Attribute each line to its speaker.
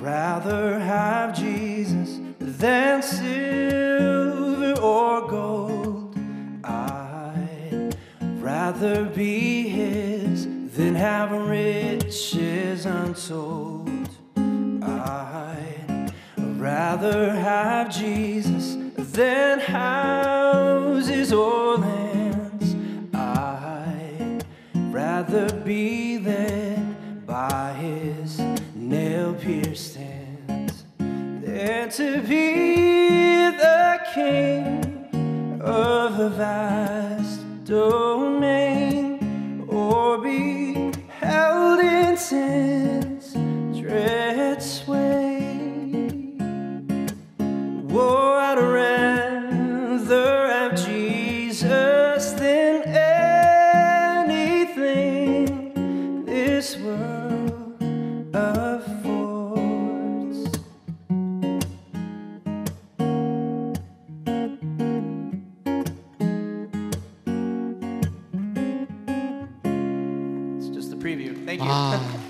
Speaker 1: Rather have Jesus than silver or gold. I'd rather be His have riches untold. I'd rather have Jesus than houses or lands. I'd rather be led by His nail pierced hands than to be the king of a vast domain this world affords. It's just a preview. Thank you.
Speaker 2: Ah,